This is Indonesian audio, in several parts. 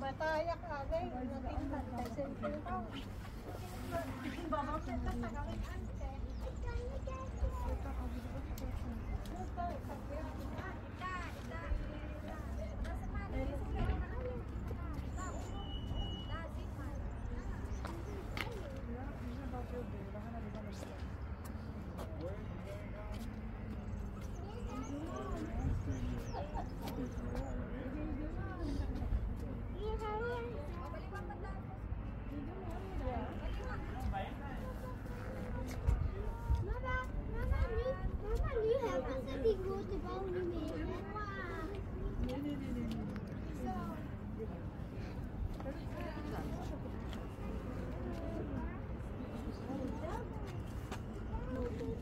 Mataya ka, gay.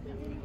Thank you.